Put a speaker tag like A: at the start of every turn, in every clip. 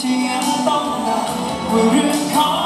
A: 지금 떠나 물을 거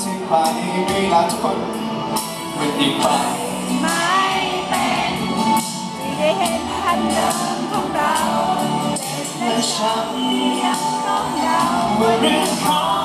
A: ที่ไปไม่ลาทุกคนเมันอีกไปไม่เป็นที่ได้เห็นท่านเดิ
B: มของเราและ
A: ฉัน
B: ยังต้องเดา
A: ว่าเรื่องของ